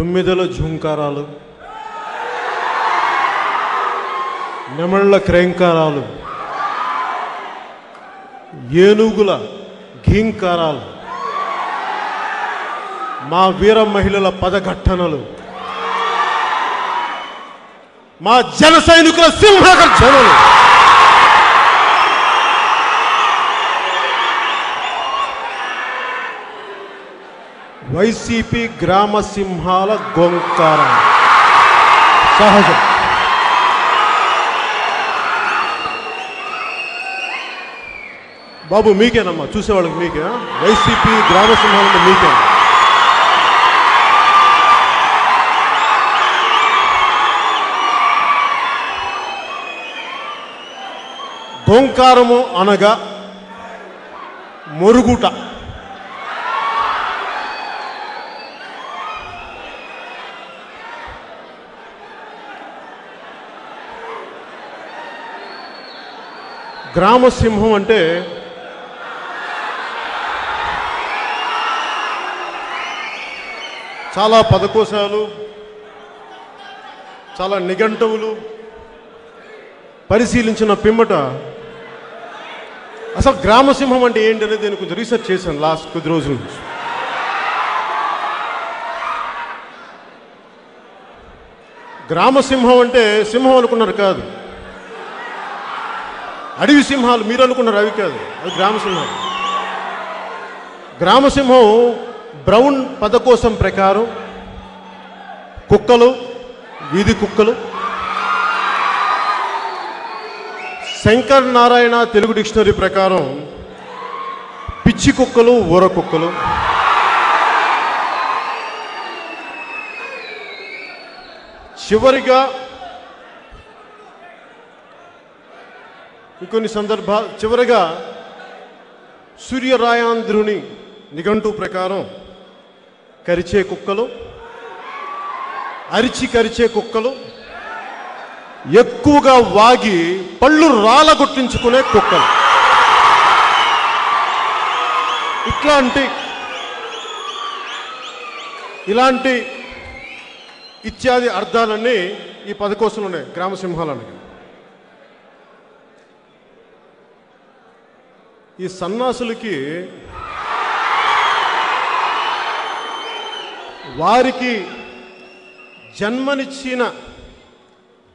తుమ్మిదల ఝుంకారాలు నెమళ్ళ క్రేంకారాలు ఏనుగుల ఘీంకారాలు మా వీర మహిళల పదఘట్టనలు మా జన సైనికుల సింహగర్జనలు వైసీపీ గ్రామ సింహాల గోంకారం. సహజం. బాబు మీకేనమ్మా? చూసేవాళ్ళకి మీకే వైసీపీ గ్రామ సింహాలంటే మీకే. గోంకారము అనగా మొరుగుట. గ్రామసింహం అంటే చాలా పదకోశాలు చాలా నిఘంటువులు పరిశీలించిన పిమ్మట అసలు గ్రామసింహం అంటే ఏంటి అనేది నేను కొంచెం రీసెర్చ్ చేశాను లాస్ట్ కొద్ది రోజుల నుంచి. గ్రామసింహం అంటే సింహం అనుకున్నారు కాదు. అడవి సింహాలు మీరు అనుకున్నారు అవి కాదు అది గ్రామసింహాలు గ్రామసింహం బ్రౌన్ పదకోశం ప్రకారం కుక్కలు వీధి కుక్కలు. శంకర్ నారాయణ తెలుగు డిక్షనరీ ప్రకారం పిచ్చి కుక్కలు ఊర కుక్కలు. చివరిగా ఇంకొన్ని సందర్భాలు చివరగా సూర్యరాయాంధ్రుని నిఘంటు ప్రకారం కరిచే కుక్కలు అరిచి కరిచే కుక్కలు ఎక్కువగా వాగి పళ్ళు రాలగొట్టించుకునే కుక్కలు. ఇట్లాంటి ఇలాంటి ఇత్యాది అర్థాలన్నీ ఈ పదకోసంలోనే ఉన్నాయి గ్రామసింహాలన్నీ ఈ సన్నాసులకి వారికి జన్మనిచ్చిన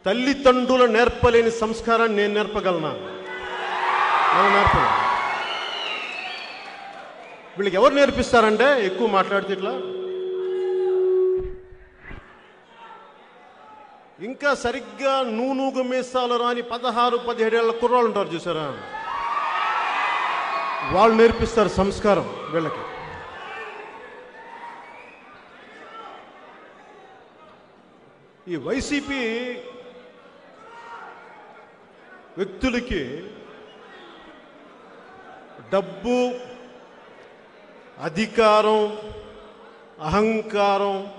తల్లిదండ్రుల నేర్పలేని సంస్కారాన్ని నేను నేర్పగలనా? మనం నేర్పను వీళ్ళకి ఎవరు నేర్పిస్తారంటే ఎక్కువ మాట్లాడితే ఇట్లా? ఇంకా సరిగ్గా నూనూగు మీసాలు రాని పదహారు పదిహేడేళ్ళ కుర్రాళ్ళు ఉంటారు చూసారా? వాళ్ళు నేర్పిస్తారు సంస్కారం వీళ్ళకి. ఈ వైసీపీ వ్యక్తులకి డబ్బు అధికారం అహంకారం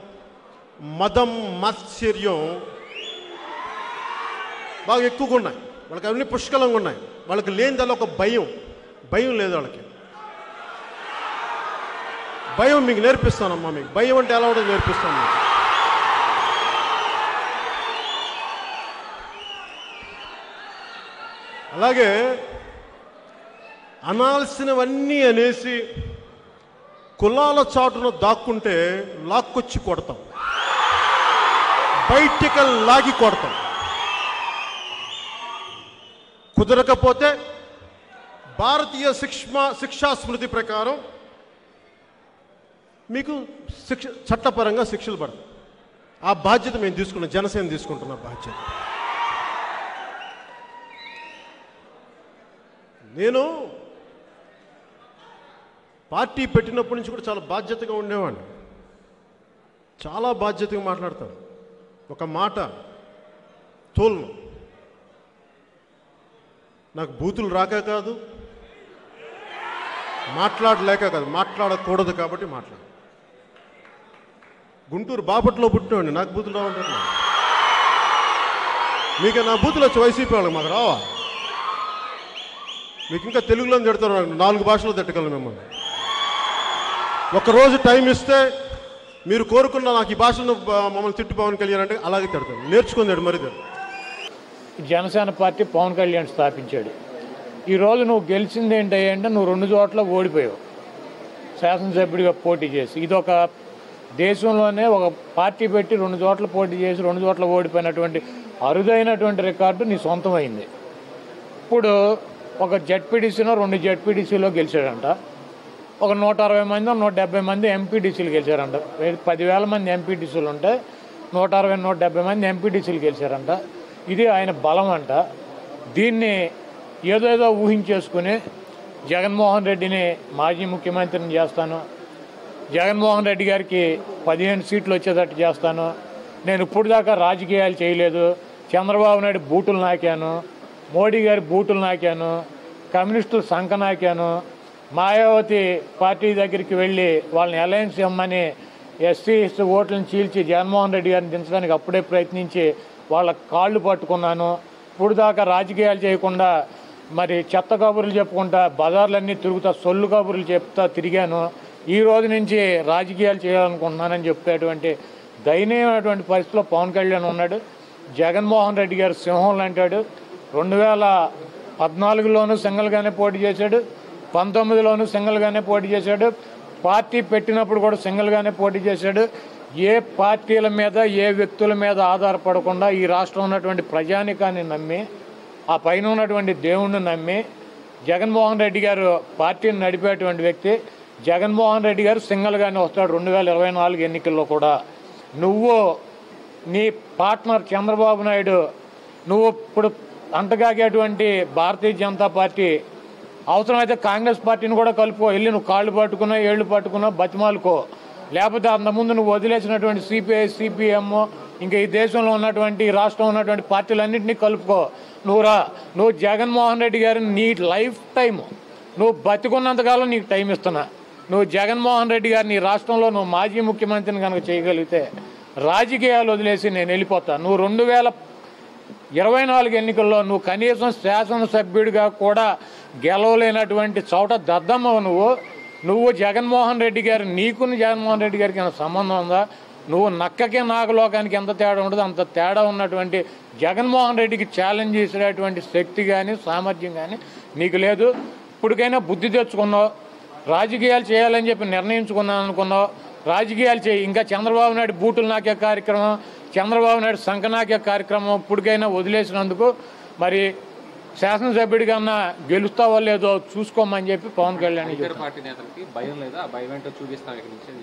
మదం మాత్సర్యం బాగా ఎక్కువగా ఉన్నాయి. వాళ్ళకి అవన్నీ పుష్కలంగా ఉన్నాయి. వాళ్ళకి లేనిదల్లా ఒక భయం. భయం లేదు వాళ్ళకి. భయం మీకు నేర్పిస్తానమ్మా మీకు. భయం అంటే ఎలా ఉండదు నేర్పిస్తాను మీకు. అలాగే అనాల్సినవన్నీ అనేసి కులాల చాటున దాక్కుంటే లాక్కొచ్చి కొడతాం. బయటికి లాగి కొడతాం. కుదరకపోతే భారతీయ శిక్ష శిక్షా స్మృతి ప్రకారం మీకు శిక్ష చట్టపరంగా శిక్షలు పడతాయి. ఆ బాధ్యత మేము తీసుకున్నాం జనసేన తీసుకుంటున్న బాధ్యత. నేను పార్టీ పెట్టినప్పటి నుంచి కూడా చాలా బాధ్యతగా ఉండేవాడిని. చాలా బాధ్యతగా మాట్లాడతాను. ఒక మాట తోలను. నాకు బూతులు రాక కాదు మాట్లాడలేక కాదు మాట్లాడకూడదు కాబట్టి మాట్లాడు. గుంటూరు బాపట్లో పుట్టినవాడిని నాకు బూతులు రావంటారు మీకు నా బూతులు వచ్చి వైసీపీ వాళ్ళకి మాకు రావా? మీకు ఇంకా తెలుగులో తిడతారు నాకు నాలుగు భాషలు తిట్టగలను మిమ్మల్ని. ఒకరోజు టైం ఇస్తే మీరు కోరుకున్న నాకు ఈ భాషను మమ్మల్ని తిట్టు పవన్ కళ్యాణ్ అంటే అలాగే తిడతాను నేర్చుకుందాడు మరి జనసేన పార్టీ పవన్ కళ్యాణ్ స్థాపించాడు. ఈరోజు నువ్వు గెలిచింది ఏంటి అంటే నువ్వు రెండు చోట్ల ఓడిపోయావు. శాసనసభ్యుడిగా పోటీ చేసి. ఇది ఒక దేశంలోనే ఒక పార్టీ పెట్టి రెండు చోట్ల పోటీ చేసి రెండు చోట్ల ఓడిపోయినటువంటి అరుదైనటువంటి రికార్డు నీ సొంతమైంది. ఇప్పుడు ఒక జడ్పీడీసీలో రెండు జడ్పీడీసీలో గెలిచాడంట. ఒక నూట అరవై మంది నూట డెబ్బై మంది ఎంపీటీసీలు గెలిచారంట. పదివేల మంది ఎంపీటీసీలు ఉంటే నూట అరవై నూట డెబ్బై మంది ఎంపీటీసీలు గెలిచారంట. ఇది ఆయన బలం అంట. దీన్ని ఏదేదో ఊహించేసుకుని జగన్మోహన్ రెడ్డిని మాజీ ముఖ్యమంత్రిని చేస్తాను. జగన్మోహన్ రెడ్డి గారికి పదిహేను సీట్లు వచ్చేటట్టు చేస్తాను. నేను ఇప్పుడు దాకా రాజకీయాలు చేయలేదు. చంద్రబాబు నాయుడు బూటులు నాకాను. మోడీ గారి బూటులు నాకాను. కమ్యూనిస్టులు సంఖ నాకాను. మాయావతి పార్టీ దగ్గరికి వెళ్ళి వాళ్ళని అలయన్స్ ఇమ్మని ఎస్సీ ఎస్టీ ఓట్లను చీల్చి జగన్మోహన్ రెడ్డి గారిని దించడానికి అప్పుడే ప్రయత్నించి వాళ్ళ కాళ్ళు పట్టుకున్నాను. ఇప్పుడు దాకా రాజకీయాలు చేయకుండా మరి చెత్త కబుర్లు చెప్పుకుంటా బజార్లన్నీ తిరుగుతా సొల్లు కబుర్లు చెప్తా తిరిగాను. ఈ రోజు నుంచి రాజకీయాలు చేయాలనుకుంటున్నానని చెప్పేటువంటి దయనీయమైనటువంటి పరిస్థితిలో పవన్ కళ్యాణ్ ఉన్నాడు. జగన్మోహన్ రెడ్డి గారు సింహం అంటాడు. రెండు వేల పద్నాలుగులోనూ సింగల్గానే పోటీ చేశాడు. పంతొమ్మిదిలోనూ సింగల్గానే పోటీ చేశాడు. పార్టీ పెట్టినప్పుడు కూడా సింగల్గానే పోటీ చేశాడు. ఏ పార్టీల మీద ఏ వ్యక్తుల మీద ఆధారపడకుండా ఈ రాష్ట్రంలో ఉన్నటువంటి ప్రజానికాన్ని నమ్మి ఆ పైన ఉన్నటువంటి దేవుణ్ణి నమ్మి జగన్మోహన్ రెడ్డి గారు పార్టీని నడిపేటువంటి వ్యక్తి. జగన్మోహన్ రెడ్డి గారు సింగల్గానే వస్తాడు రెండు వేల ఇరవై నాలుగు ఎన్నికల్లో కూడా. నువ్వు నీ పార్ట్నర్ చంద్రబాబు నాయుడు నువ్వు ఇప్పుడు అంటగాగేటువంటి భారతీయ జనతా పార్టీ అవసరమైతే కాంగ్రెస్ పార్టీని కూడా కలుపుకో. వెళ్ళి నువ్వు కాళ్ళు పట్టుకున్నా ఏళ్ళు పట్టుకున్నా బతిమాలుకో. లేకపోతే అంతకుముందు నువ్వు వదిలేసినటువంటి సిపిఐ సిపిఎం ఇంకా ఈ దేశంలో ఉన్నటువంటి రాష్ట్రం రాష్ట్రంలో ఉన్నటువంటి పార్టీలన్నింటినీ కలుపుకో. నువ్వు రా నువ్వు జగన్మోహన్ రెడ్డి గారిని నీ లైఫ్ టైం నువ్వు బతికున్నంతకాలం నీకు టైం ఇస్తున్నా. నువ్వు జగన్మోహన్ రెడ్డి గారిని నీ రాష్ట్రంలో నువ్వు మాజీ ముఖ్యమంత్రిని కనుక చేయగలిగితే రాజకీయాలు వదిలేసి నేను వెళ్ళిపోతాను నువ్వు రెండు వేల ఇరవై నాలుగు ఎన్నికల్లో నువ్వు కనీసం శాసనసభ్యుడిగా కూడా గెలవలేనటువంటి చోట దద్దమ్మవు నువ్వు. నువ్వు జగన్మోహన్ రెడ్డి గారు నీకుని జగన్మోహన్ రెడ్డి గారికి సంబంధం ఉందా? నువ్వు నక్కకి నాగలోకానికి ఎంత తేడా ఉండదో అంత తేడా ఉన్నటువంటి జగన్మోహన్ రెడ్డికి ఛాలెంజ్ చేసేటటువంటి శక్తి కానీ సామర్థ్యం కానీ నీకు లేదు. ఇప్పటికైనా బుద్ధి తెచ్చుకున్నావు. రాజకీయాలు చేయాలని చెప్పి నిర్ణయించుకున్నాను అనుకున్నావు. రాజకీయాలు చేయి. ఇంకా చంద్రబాబు నాయుడు బూటులు నాకే కార్యక్రమం చంద్రబాబు నాయుడు సంఖ నాకే కార్యక్రమం ఇప్పటికైనా వదిలేసినందుకు మరి శాసనసభ్యుడి కన్నా గెలుస్తావో లేదో చూసుకోమని చెప్పి పవన్ కళ్యాణ్ పార్టీ నేతలకి భయం లేదా? భయం ఏంటో చూపిస్తాం ఇక్కడ నుంచి అని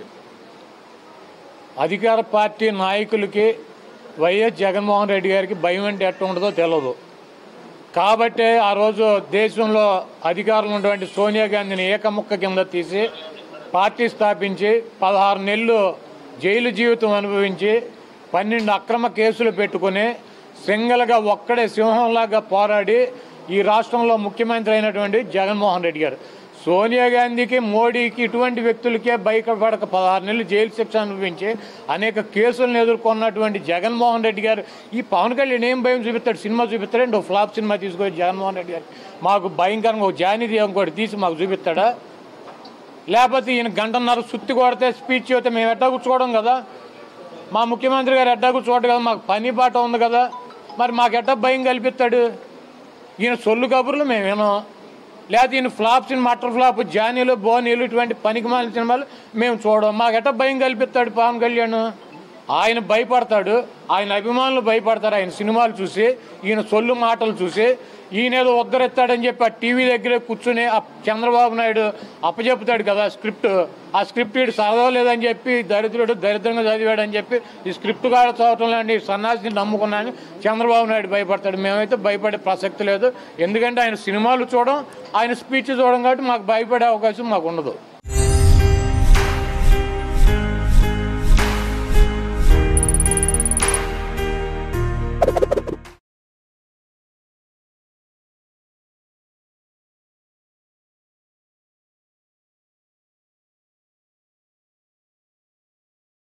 అధికార పార్టీ నాయకులకి వైఎస్ జగన్మోహన్ రెడ్డి గారికి భయం అంటే ఎట్లా ఉండదో తెలియదు కాబట్టే ఆ రోజు దేశంలో అధికారంలో ఉన్నటువంటి సోనియా గాంధీని ఏకముక్క కింద తీసి పార్టీ స్థాపించి పదహారు నెలలు జైలు జీవితం అనుభవించి పన్నెండు అక్రమ కేసులు పెట్టుకుని సింగల్గా ఒక్కడే సింహంలాగా పోరాడి ఈ రాష్ట్రంలో ముఖ్యమంత్రి అయినటువంటి జగన్మోహన్ రెడ్డి గారు. సోనియా గాంధీకి మోడీకి ఇటువంటి వ్యక్తులకే బయటపడక పదహారు నెలలు జైలు శిక్ష అనుభవించి అనేక కేసులను ఎదుర్కొన్నటువంటి జగన్మోహన్ రెడ్డి గారు ఈ పవన్ కళ్యాణ్ ఏం భయం చూపిస్తాడు? సినిమా చూపిస్తాడండి ఫ్లాప్ సినిమా తీసుకొని జగన్మోహన్ రెడ్డి గారు. మాకు భయంకరంగా ఒక జానీది ఇంకోటి తీసి మాకు చూపిస్తాడా? లేకపోతే ఈయన గంటన్నర సుత్తి కొడితే స్పీచ్ అయితే మేము ఎట్టా కూర్చోవడం కదా? మా ముఖ్యమంత్రి గారు ఎట్టా కూర్చోవడం కదా? మాకు పని బాట ఉంది కదా? మరి మాకు ఎట్టా భయం కల్పిస్తాడు? ఈయన సొల్లు కబుర్లు మేము వినాం లేదా ఈయన ఫ్లాప్ సినిమా మటర్ ఫ్లాప్ జానీలు బోనీలు ఇటువంటి పనికి మాలిన సినిమాలు మేము చూడము. మాకు ఎట్టా భయం కల్పిస్తాడు పవన్ కళ్యాణ్. ఆయన భయపడతాడు ఆయన అభిమానులు భయపడతారు ఆయన సినిమాలు చూసి ఈయన సొల్లు మాటలు చూసి ఈయన ఏదో ఉద్ధరిస్తాడని చెప్పి ఆ టీవీ దగ్గరే కూర్చుని ఆ చంద్రబాబు నాయుడు అప్పచెప్పుతాడు కదా స్క్రిప్ట్. ఆ స్క్రిప్ట్ వీడు చదవలేదని చెప్పి దరిద్రుడు దరిద్రంగా చదివాడని చెప్పి ఈ స్క్రిప్ట్ కాడ చదవటం సన్నాసిని నమ్ముకున్నాను. చంద్రబాబు నాయుడు భయపడతాడు. మేమైతే భయపడే ప్రసక్తి లేదు. ఎందుకంటే ఆయన సినిమాలు చూడడం ఆయన స్పీచ్ చూడడం కాబట్టి మాకు భయపడే అవకాశం మాకు ఉండదు.